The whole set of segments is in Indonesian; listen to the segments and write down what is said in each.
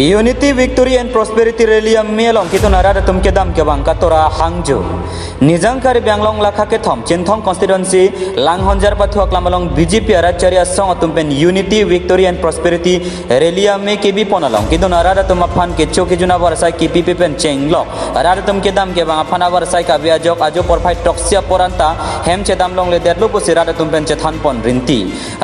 Unity victory and prosperity rally ಮೇಲ್ ಅಂಕಿತ ನರ ತುಮಕೆ ದಾಮ್ ಕೆ ಬಾಂಕ ತೋರ ಹಾಂಗ್ಜು ನಿಜಂಕರಿ ಬ್ಯಾಂಗ್ಲಂಗ್ ಲಖಾಕೆ ಥಮ್ ಚಿಂಥಂಗ್ ಕಾನ್ಸ್ಟಿಟ್ಯೂನ್ಸಿ ಲಾಂಗ್ ಹಂಜಾರ್ ಪಥು ಅಕ್ಲಾಮಲಂಗ್ ಬಿಜೆಪಿ ಅರಾಚಾರ್ಯ ಸಂಗ ತುಂಬೆನ್ unity victory and prosperity rally May ಕೆ ಬಿ ಪೊನಲಂಗ್ ಕಿದು ನರ ತುಮ ಫಾನ್ ಕೆ ಚೋ ಕಿಜುನ ವರ್ಸಾ ಕಿ ಪಿ ಪಿ ಪೆನ್ ಚೆಂಗ್ಲ ರಾರ ತುಮಕೆ ದಾಮ್ ಕೆ ಬಾಂಗ ಫಾನ ವರ್ಸಾ ಕಾ ವ್ಯಾಜಕ್ ಆಜೋ ಪರ್ಫೈ ಟಕ್ಸಿಯ ಪೊರಂತ ಹೆಮ್ ಚೆ ದಾಮ್ ಲಂಗ್ ಲೆ ದೇರ್ಲು ಪುಸಿ ರಾರ ತುಮ್ ಪೆನ್ ಚೆ ಥಾನ್ ಪೊನ್ ರಿಂತಿ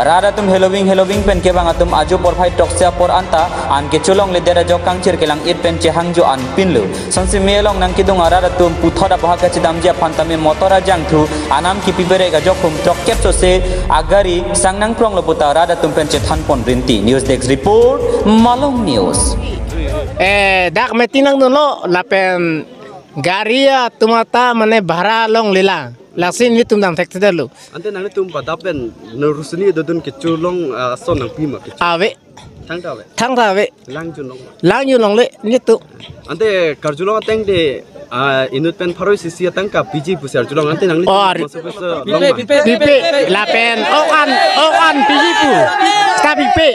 ರಾರ ತುಮ್ ಹೆಲೋವಿಂಗ್ ಹೆಲೋವಿಂಗ್ ಪೆನ್ ಕೆ ಬಾಂಗ ತುಮ್ ಆಜೋ ಪರ್ಫೈ ಟಕ್ಸಿಯ ಪೊರ್ ಅಂತ ಆನ್ ಕೆ ಚುಲಂಗ್ le dera jok kang chir kelang it pen che hangjo an pinlu sonsi melong nang kidung arara tum puthoda bahaka chidam jia phantame motora jang thu. Anam ki pibere ga jokum tok kep so se. Agari sangnang prong lo puta rada tum pen che than pon rinti news desk report malong news. Eh dak metinang nulo lapen garia tumata mane bhara long lila lasin ni tum dam thek tedelu Ante nang tum padapen nerusni dodun keculong son nang pima ave thang tawe thang ta ve lang junong lang yu long le ni tu ante karjulong teng de inut pen paroi sisi tang ka biji pusar julong ante nang Oh, ari- pipe lapen okan okan pijipu ska pipe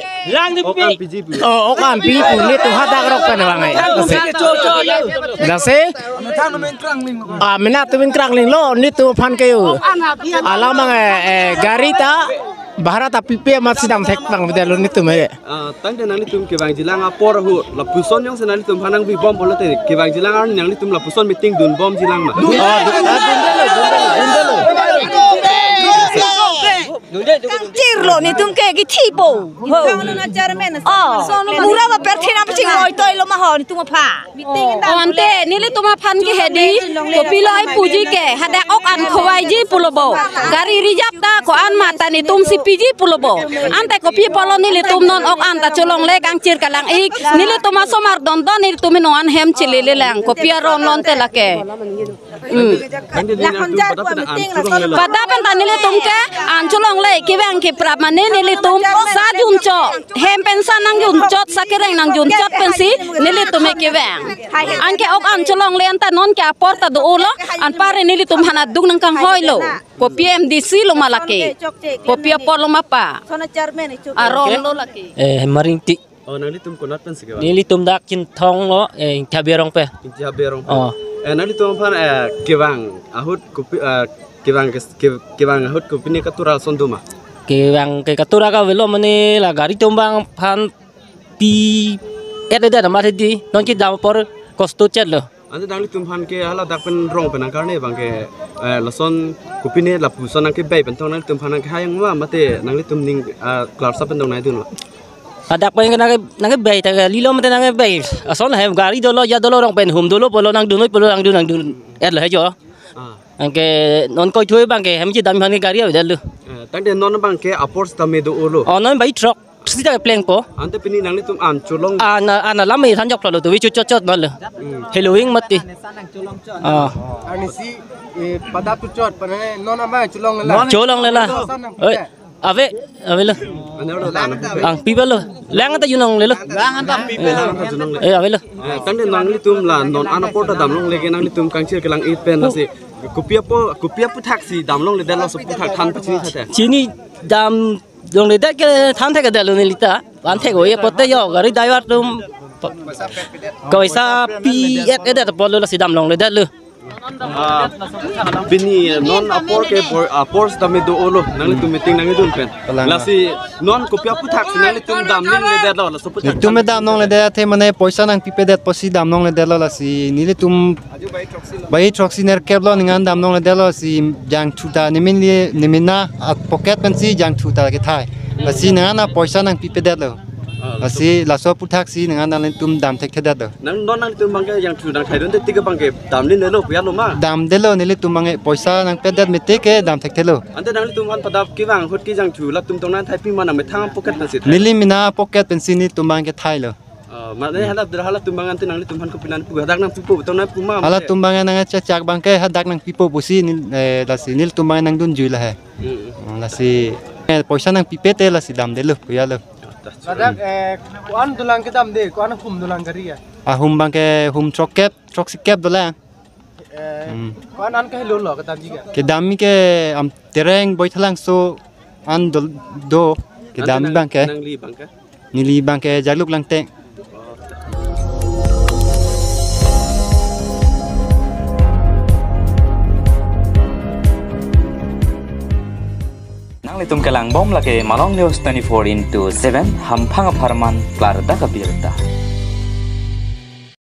okan biji pu oh okan pijipu ni tu hadak rok kan bangai dase dase ah mina tu min krang ling lo ni tu phan kayu alam eh garita Barat tapi pipe masih dam thek bang bedalo ni tu me tang de nang tum ke bang jilang apor hu la puson yang senang tum hanang bi bom bola te ke bang jilang ar nang tum la puson meeting dun bom jilang ma Cir lo ni tum ke gi thi bo. Ho. Oh, लो नि तुम के की छी पो हो न चार में न पूरा व पर थी ok an होय ji pulobo gari हो नि तुम फा ओनते निले तुम फान के हेदी कोपी लय पूजी के हदा ओक आन खवाई जी पुलबो गाड़ी रिजर्व ता को आन माता नि तुम सी पीजी पुलबो आनते कोपी पलो निले तुम नन ओक आन ता चोलोंग ले कांग चिर कालांग एक निले तुम सोमार दन दन निले तुम नोन हेम चिले ले लांग कोपी रोन लोन ते लके पता पेन तानिले तुमके आंचलोंग ले किवेंग के प्रा ki prap ma ne nili tum sa jun cho hem pen sa nang jun chot sakireng nang jun chot pen si nili tume ki bang an ke ok an cholong le an ta non ke aporta do ulo an pare nili tum hana dung nang kang hoilo ko PMDC lo malake ko pia polo mapa aron lo laki eh maringti oh nang tum konat pen se ke nili tum dak kin thong lo eh kaberong pe ja berong oh eh nang tum phan eh ke bang ahut kupi ke bang ke bang ahut kupi ni katural son duma cái ke yang ke katura ka velo mình là gari tôm tombang phan pi ete da ma thi non ki dam por kosto chello anje dangli tumpan ke ala dakpen rong pena karne bang ke lason kupine la pusona ke bai pen tong tumpan ke hayang wa mate nangli tumning klar sapen dong nai dun Adak pa yung nang nang bay ta lilo mate nang bay asol hem gari đó dolo ya dolo rong pen hum dolo polo nang dunoi polo nang ad là hết rồi anh angke non koi thui bang ke chỉ chi dam cái gari ở đây luôn tang de non bang ke apors tame do olo oh non bay truck sita pleng po ante pini nang tum an chulong. Ana ana lam mi than jok lo tu wi chu chot chot mal halloween mati ah ani si padap tu chot pane nona ma chulong la. Cholong lela. Oi, ave, ave ang pipa lo lang ata yunong le lo lang ata pipa lo eh ave lo kan de nang litum la non anapota dam long lege nang litum kangchir kelang it pen ase kupia po kupia pu taxi dam long le dalo so pu thak than pachini thate chini dam long le dak ke than thak dalo ne lita pan thak hoye potte yo gari daiwar tum koisa pi ek eda polo la sidam long le dalo bini non apor ke apor dami do olo nang tu meeting nang idun pen la si non kopya pu thak nang tum dam nang le der la so pu tum dam nang le der the mane paisa nang pipe det pasi dam nang le der la si nile tum bai troxi ner keblo nang dam nang le der la si jang chuta nimin le nimina at pocket pen si jang chuta ke thai la si nang na paisa nang pipe det lo लसी लासो पुथाक सी निंगान ना तुम दाम थे दे दो nang non nang tum bang ke yang thu nang thai don te tiga bang ke dam ling le lo pu ya lo ma दाम दे लो नीले तुम मंगे पैसा नंग पे दे मिते के दाम थे थे लो ante nang tum han padap ki bang hot ki jang thu la tum tong nan thai pi ma nang me thang pocket na si नीले मिना पॉकेट पेन सी नी तुम मंगे थाई लो ma ne hala dra hala tum bang ante nang tum han ko pinan pu hadak nang pu tong nan pu ma हाला तुम मंगे नंग चक बंग के हदाक नंग पिपो बुसी लसी नील तुम मंगे नंग दुन जुइला है lasi eh poisa nang pipete lasi dam delu kuya lo Padak eh kuan dulang ke dam de kuan hum dulang gari ya a hum bang ke hum trok kep trok si kep dola eh kuan an ke lo lo ke dam jiga ke dami ke am tereng boy thalang so an do do ke dami bang ke nang li bang ke nili bang ke jaluk lang te Nang litum kelang bom lagi malong news 24 into 7 hampang aparman klar da kabirta.